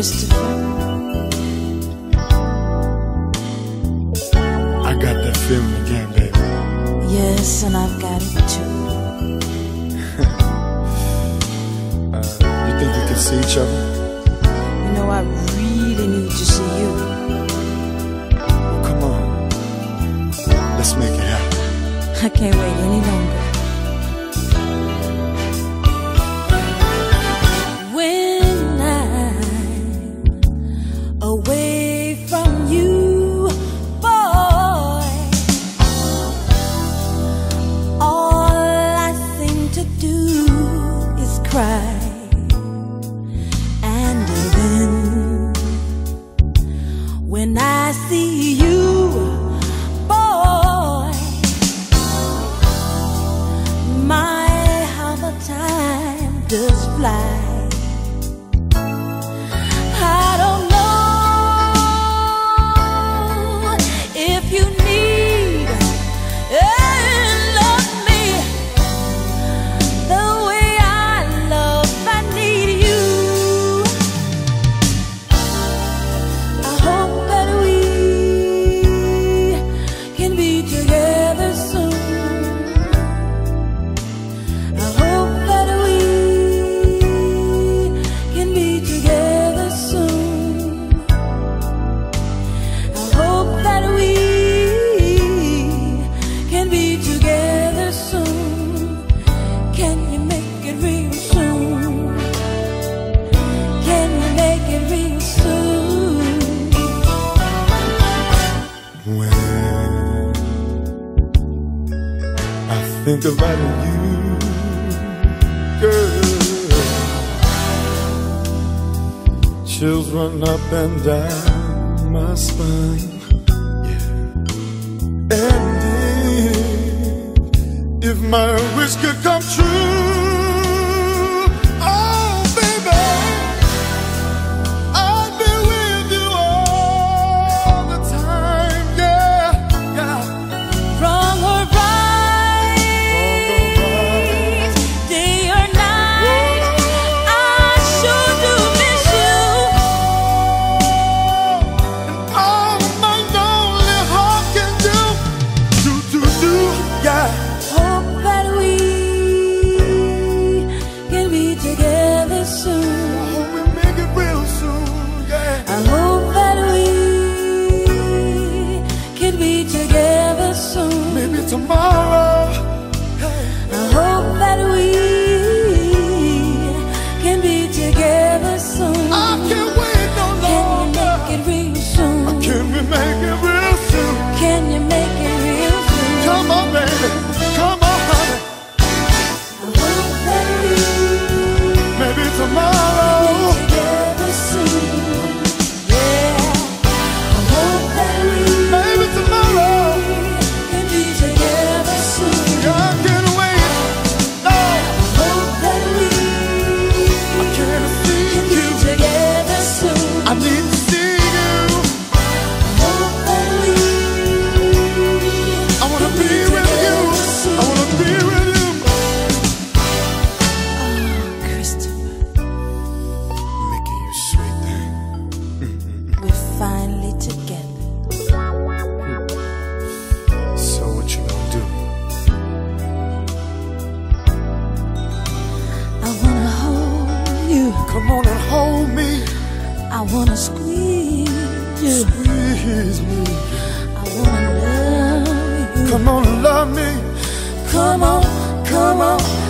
Christopher. I got that feeling again, baby. Yes, and I've got it too. Uh, you think we can see each other? You know, I really need to see you. Well, come on. Let's make it happen. I can't wait any longer. Cry. And then, when I see you, can be together soon. Can you make it real soon? Can you make it real soon? When I think about you, girl, chills run up and down my spine. My wish could come true, together soon. Hope we make it real soon, yeah. I hope that we can be together soon. Maybe tomorrow, Come on and hold me. I wanna squeeze you. Squeeze me. I wanna love you. Come on and love me. Come on, come on, come on.